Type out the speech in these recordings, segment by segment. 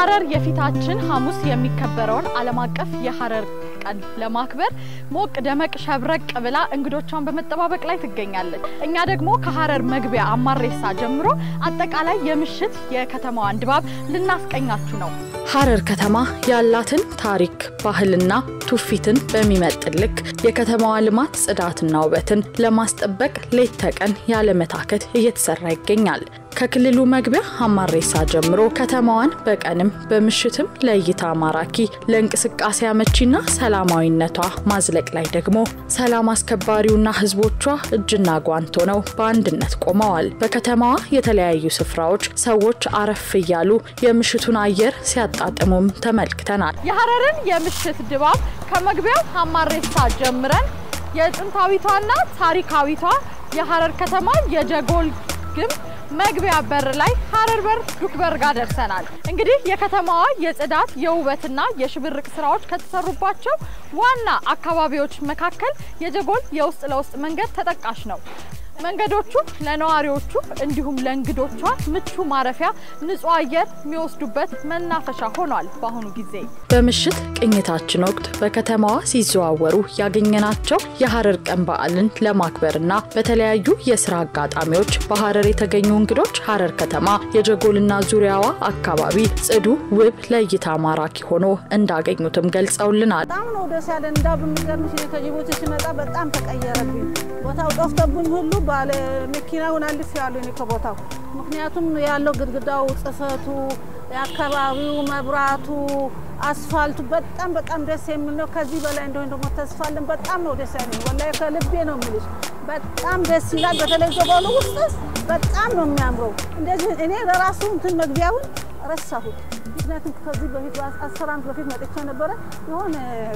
በሐረር የፊታችን ሐሙስ የሚከበረውን ዓለም አቀፍ የሐረር ቀን ለማክበር ሞቅ ደመቅ ሸብረቅ ብላ እንግዶቿን በመጠባበቅ ላይ ትገኛለች። እኛ ደግሞ ከሐረር መግቢያ አማሬሳ ጀምሮ አጠቃላይ የምሽት የከተማዋን ድባብ ልናስቀኛችሁ ነው። ሐረር ከተማ ያላትን ታሪክ፣ ባህልና ትውፊትን በሚመጥን ልክ የከተማዋ ልማት ጽዳትና ውበትን ለማስጠበቅ ሌት ተቀን ያለመታከት እየተሰራ ይገኛል። ከክልሉ መግቢያ ሀማሬሳ ጀምሮ ከተማዋን በቀንም በምሽትም ለእይታ ማራኪ ለእንቅስቃሴ አመቺና ሰላማዊነቷ ማዝለቅ ላይ ደግሞ ሰላም አስከባሪውና ሕዝቦቿ እጅና ጓንት ሆነው በአንድነት ቆመዋል። በከተማዋ የተለያዩ ስፍራዎች ሰዎች አረፍ እያሉ የምሽቱን አየር ሲያጣጥሙም ተመልክተናል። የሐረርን የምሽት ድባብ ከመግቢያው ሀማሬሳ ጀምረን የጥንታዊቷና ታሪካዊቷ የሐረር ከተማ የጀጎል ግንብ መግቢያ በር ላይ ሐረር በር ዱክ ጋር ደርሰናል። እንግዲህ የከተማዋ የጽዳት የውበትና የሽብርቅ ስራዎች ከተሰሩባቸው ዋና አካባቢዎች መካከል የጀጎል የውስጥ ለውስጥ መንገድ ተጠቃሽ ነው። መንገዶቹ ለነዋሪዎቹ እንዲሁም ለእንግዶቿ ምቹ ማረፊያ፣ ንጹህ አየር የሚወስዱበት መናፈሻ ሆኗል። በአሁኑ ጊዜ በምሽት ቅኝታችን ወቅት በከተማዋ ሲዘዋወሩ ያገኘናቸው የሐረር ቀን በዓልን ለማክበርና በተለያዩ የስራ አጋጣሚዎች በሐረር የተገኙ እንግዶች ሐረር ከተማ የጀጎልና ዙሪያዋ አካባቢ ጽዱ፣ ውብ፣ ለእይታ ማራኪ ሆኖ እንዳገኙትም ገልጸውልናል። በጣም ነው ደስ ያለን። እንዳ በሚገርምሽ ከጅቡቲ ሲመጣ በጣም ተቀየረብኝ። ቦታው ጠፍቶብኝ ሁሉ ባለ መኪናውን አልፍ ያሉ እኔ ከቦታው ምክንያቱም ያለው ግድግዳው፣ ጽፈቱ፣ የአካባቢው መብራቱ፣ አስፋልቱ በጣም በጣም ደስ የሚል ነው። ከዚህ በላይ እንደሆነ ደግሞ ተስፋለን። በጣም ነው ደስ ያለኝ። ወላሂ ከልቤ ነው የምልሽ። በጣም ደስ ይላል። በተለይ ጀጎሉ ውስጥ በጣም ነው የሚያምረው። እንደዚህ እኔ ለራሱ እንትን መግቢያውን ረሳሁት። ምክንያቱም ከዚህ በፊት አስር ዓመት በፊት መጥቼ ነበረ የሆነ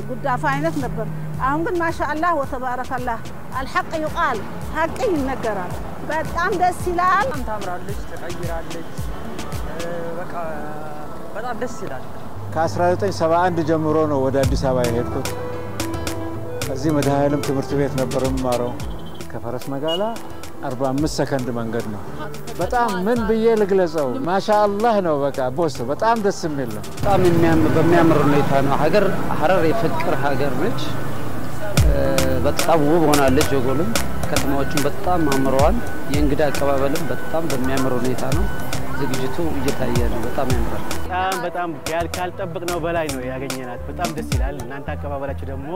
ጉዳፋ አይነት ነበር። አሁን ግን ማሻአላህ ወተባረከላህ አልሐቅ ይቃል ሀቅ ይነገራል። በጣም ደስ ይላል። በጣም ታምራለች፣ ተቀይራለች። በቃ በጣም ደስ ይላል። ከ1971 ጀምሮ ነው ወደ አዲስ አበባ የሄድኩት። እዚህ መድኃኔዓለም ትምህርት ቤት ነበር የምማረው። ከፈረስ መጋላ 45 ሰከንድ መንገድ ነው። በጣም ምን ብዬ ልግለጸው? ማሻአላህ ነው። በቃ ቦስ በጣም ደስ የሚል ነው። በጣም በሚያምር ሁኔታ ነው። ሀገር ሐረር የፍቅር ሀገር ነች። በጣም ውብ ሆናለች። ጀጎልም ከተማዎቹም በጣም አምረዋል። የእንግዳ አቀባበልም በጣም በሚያምር ሁኔታ ነው። ዝግጅቱ እየታየ ነው። በጣም ያምራል። በጣም በጣም ካልጠበቅነው በላይ ነው ያገኘናት። በጣም ደስ ይላል። እናንተ አቀባበላችሁ ደግሞ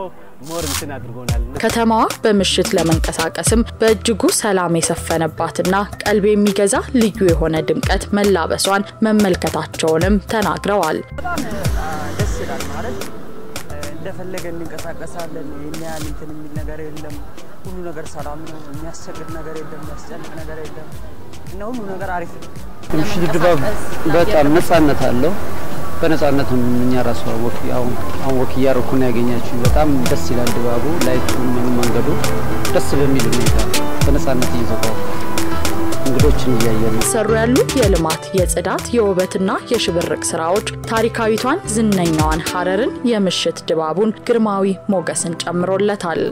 ሞር እንትን አድርጎናል። ከተማዋ በምሽት ለመንቀሳቀስም በእጅጉ ሰላም የሰፈነባትና ቀልብ የሚገዛ ልዩ የሆነ ድምቀት መላበሷን መመልከታቸውንም ተናግረዋል። በጣም ደስ ይላል ማለት እንደፈለገ እንንቀሳቀሳለን። ይህን ያህል እንትን የሚል ነገር የለም። ሁሉ ነገር ሰላም ነው። የሚያስቸግር ነገር የለም። የሚያስጨንቅ ነገር የለም እና ሁሉ ነገር አሪፍ ነው። የምሽቱ ድባብ በጣም ነጻነት አለው። በነጻነት እኛ ራሱ ወክ አሁን ወክ እያደረኩ ነው ያገኛችሁ። በጣም ደስ ይላል ድባቡ፣ light ኡ፣ ምኑ መንገዱ ደስ በሚል ሁኔታ በነጻነት እየዘጋው እንግዶችን እያየ ሰሩ ያሉ የልማት የጽዳት የውበትና የሽብርቅርቅ ስራዎች ታሪካዊቷን ዝነኛዋን ሐረርን የምሽት ድባቡን ግርማዊ ሞገስን ጨምሮለታል።